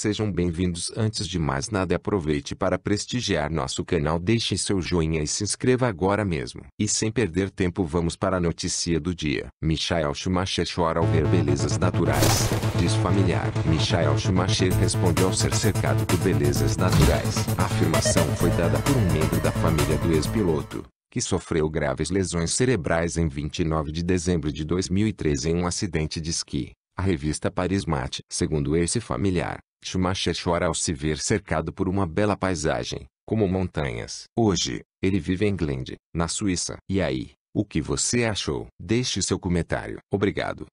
Sejam bem-vindos. Antes de mais nada, aproveite para prestigiar nosso canal, deixe seu joinha e se inscreva agora mesmo. E sem perder tempo, vamos para a notícia do dia. Michael Schumacher chora ao ver belezas naturais. Diz familiar. Michael Schumacher respondeu ao ser cercado por belezas naturais. A afirmação foi dada por um membro da família do ex-piloto que sofreu graves lesões cerebrais em 29 de dezembro de 2013 em um acidente de esqui. A revista Paris Match, segundo esse familiar, Schumacher chora ao se ver cercado por uma bela paisagem, como montanhas. Hoje, ele vive em Glende, na Suíça. E aí, o que você achou? Deixe seu comentário. Obrigado.